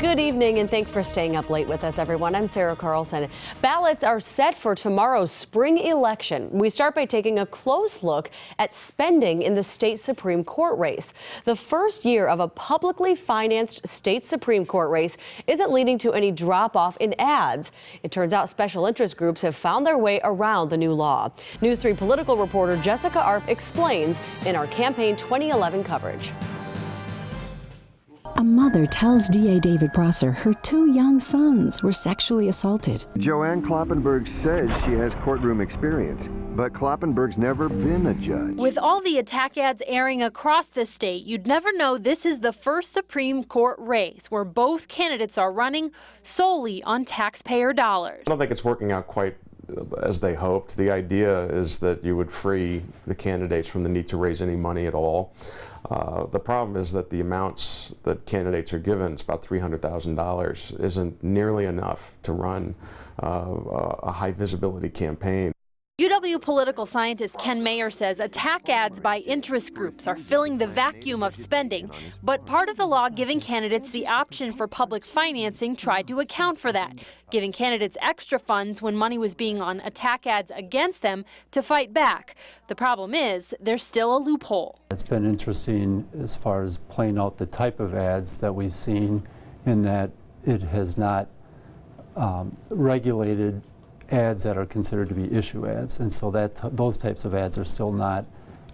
Good evening, and thanks for staying up late with us, everyone. I'm Sarah Carlson. Ballots are set for tomorrow's spring election. We start by taking a close look at spending in the state Supreme Court race. The first year of a publicly financed state Supreme Court race isn't leading to any drop off in ads. It turns out special interest groups have found their way around the new law. News 3 political reporter Jessica Arp explains in our campaign 2011 coverage. A mother tells DA David Prosser her two young sons were sexually assaulted. JoAnne Kloppenburg says she has courtroom experience, but Kloppenburg's never been a judge. With all the attack ads airing across the state, you'd never know this is the first Supreme Court race where both candidates are running solely on taxpayer dollars. I don't think it's working out quite as they hoped. The idea is that you would free the candidates from the need to raise any money at all. Uh, the problem is that the amounts that candidates are given, it's about $300,000, isn't nearly enough to run uh, a high visibility campaign. UW political scientist Ken Mayer says attack ads by interest groups are filling the vacuum of spending, but part of the law giving candidates the option for public financing tried to account for that, giving candidates extra funds when money was being on attack ads against them to fight back. The problem is there's still a loophole. It's been interesting as far as playing out the type of ads that we've seen in that it has not um, regulated ads that are considered to be issue ads. And so that those types of ads are still not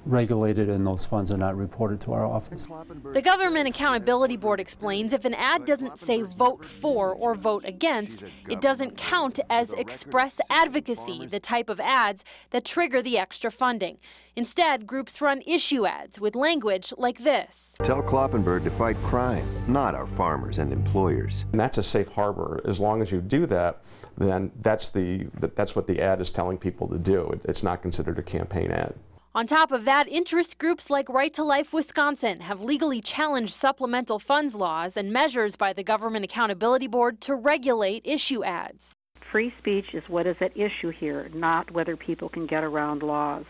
regulated and those funds are not reported to our office. The Government Accountability Board explains if an ad doesn't say vote for or vote against, it doesn't count as express advocacy, the type of ads that trigger the extra funding. Instead, groups run issue ads with language like this. Tell Kloppenburg to fight crime, not our farmers and employers. And that's a safe harbor. As long as you do that, then that's, the, that's what the ad is telling people to do. It's not considered a campaign ad. On top of that, interest groups like Right to Life Wisconsin have legally challenged supplemental funds laws and measures by the Government Accountability Board to regulate issue ads. Free speech is what is at issue here, not whether people can get around laws.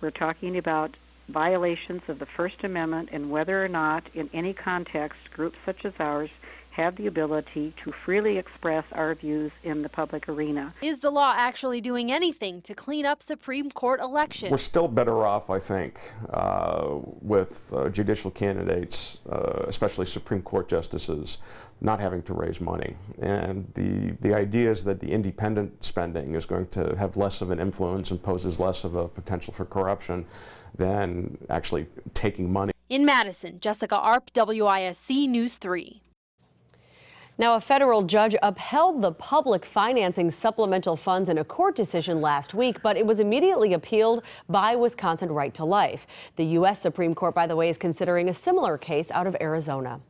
We're talking about violations of the First Amendment and whether or not, in any context, groups such as ours have the ability to freely express our views in the public arena. Is the law actually doing anything to clean up Supreme Court elections? We're still better off, I think, uh, with uh, judicial candidates, uh, especially Supreme Court justices, not having to raise money. And the, the idea is that the independent spending is going to have less of an influence and poses less of a potential for corruption than actually taking money. In Madison, Jessica Arp, WISC News 3. Now, a federal judge upheld the public financing supplemental funds in a court decision last week, but it was immediately appealed by Wisconsin Right to Life. The U.S. Supreme Court, by the way, is considering a similar case out of Arizona.